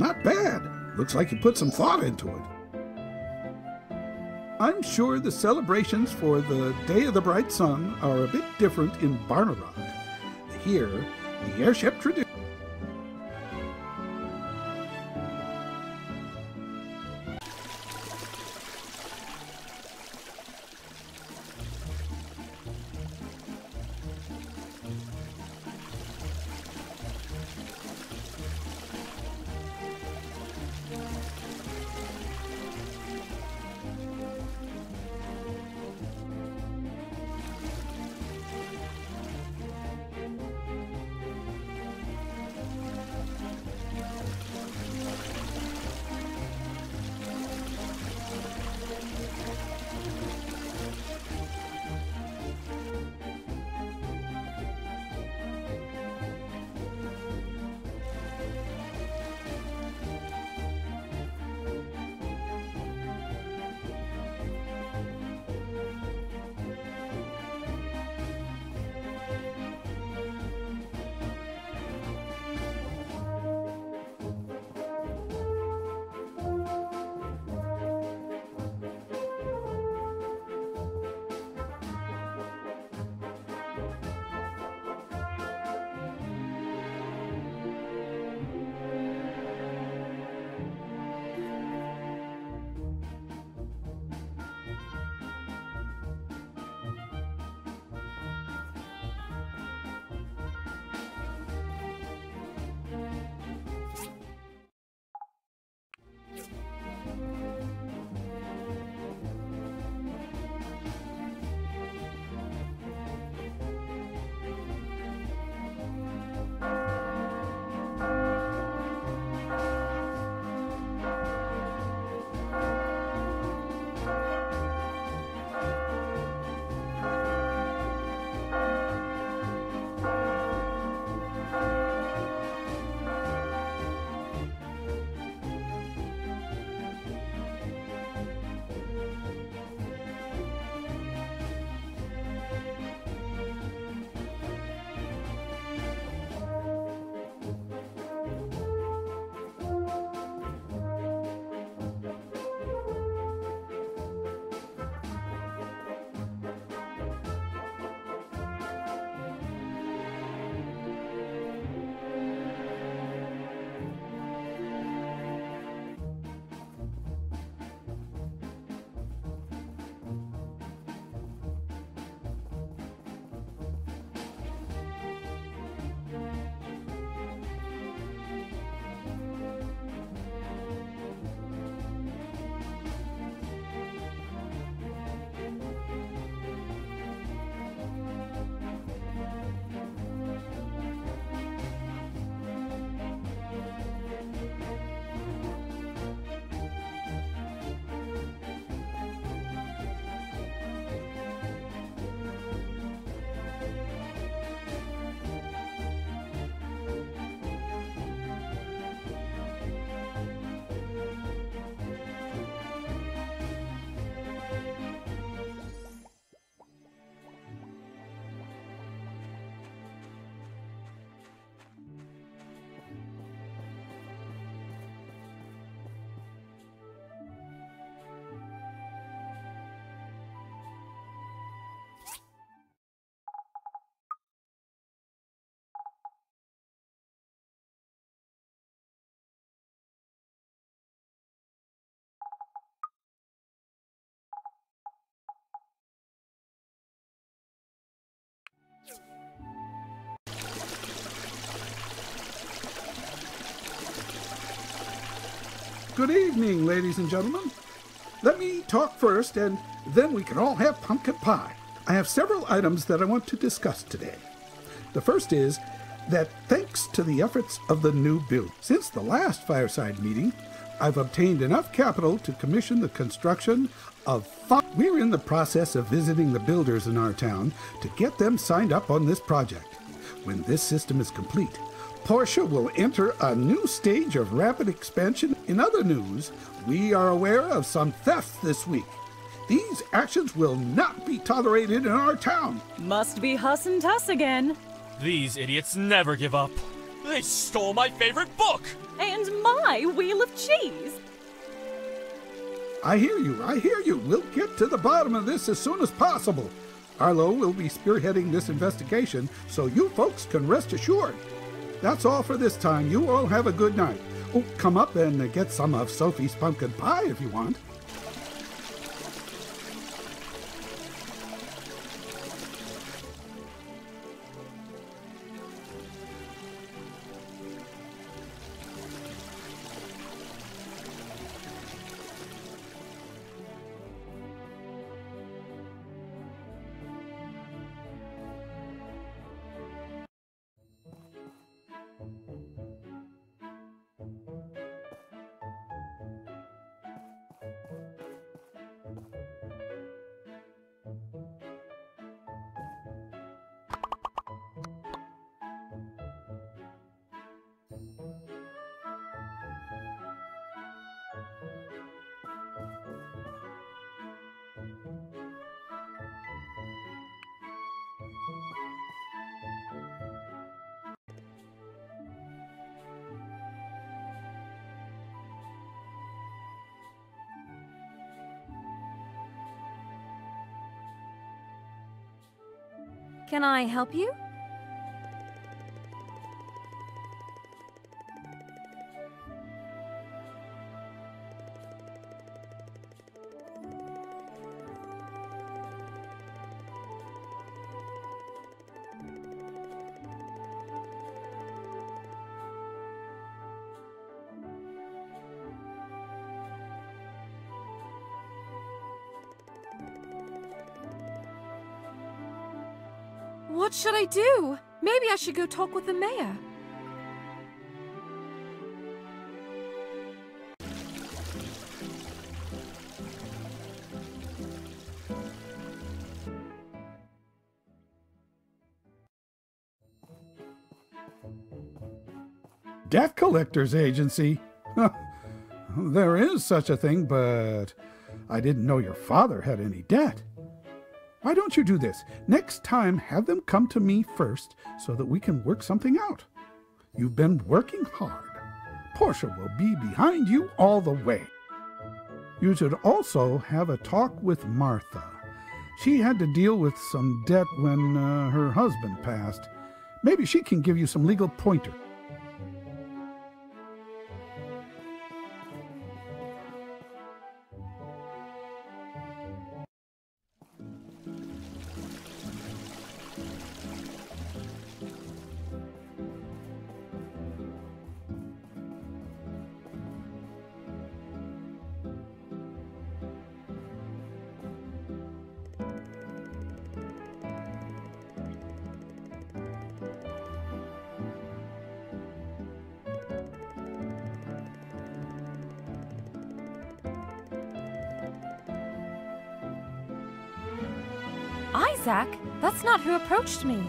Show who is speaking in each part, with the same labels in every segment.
Speaker 1: Not bad. Looks like you put some thought into it. I'm sure the celebrations for the Day of the Bright Sun are a bit different in Barnarock. Here, the airship tradition. Good evening, ladies and gentlemen. Let me talk first, and then we can all have pumpkin pie. I have several items that I want to discuss today. The first is that thanks to the efforts of the new build, since the last fireside meeting, I've obtained enough capital to commission the construction of five. We're in the process of visiting the builders in our town to get them signed up on this project. When this system is complete, Portia will enter a new stage of rapid expansion. In other news, we are aware of some thefts this week. These actions will not be tolerated in our town.
Speaker 2: Must be Huss and Tuss again.
Speaker 3: These idiots never give up. They stole my favorite book!
Speaker 2: And my wheel of cheese.
Speaker 1: I hear you, I hear you. We'll get to the bottom of this as soon as possible. Arlo will be spearheading this investigation, so you folks can rest assured. That's all for this time. You all have a good night. Oh, come up and get some of Sophie's pumpkin pie if you want.
Speaker 2: Can I help you? What should I do? Maybe I should go talk with the mayor.
Speaker 1: Debt Collectors Agency? there is such a thing, but I didn't know your father had any debt. Why don't you do this? Next time, have them come to me first so that we can work something out. You've been working hard. Portia will be behind you all the way. You should also have a talk with Martha. She had to deal with some debt when uh, her husband passed. Maybe she can give you some legal pointer.
Speaker 2: Isaac? That's not who approached me.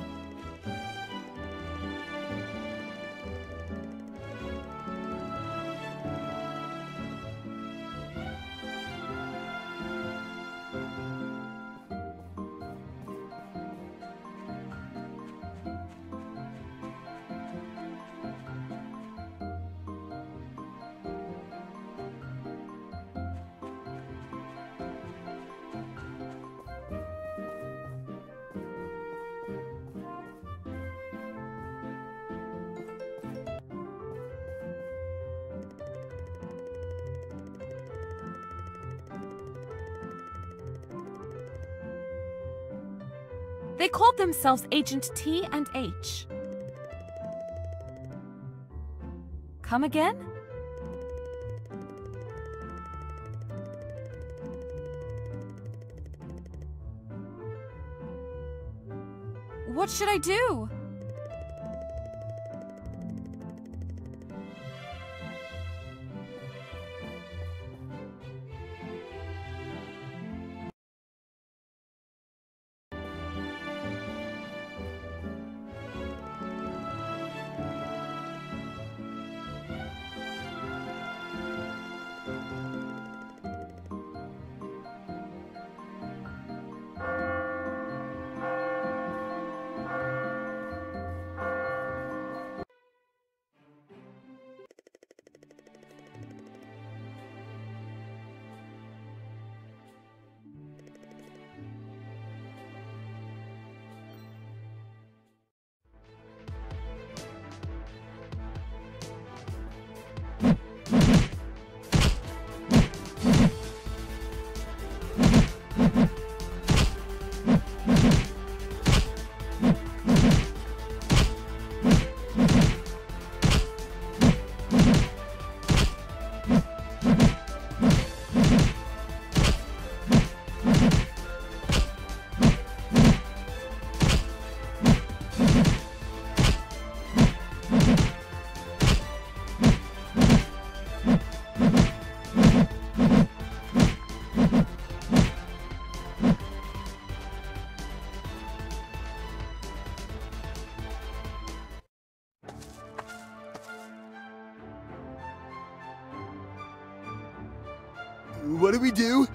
Speaker 2: They called themselves Agent T and H. Come again? What should I do?
Speaker 4: What do we do?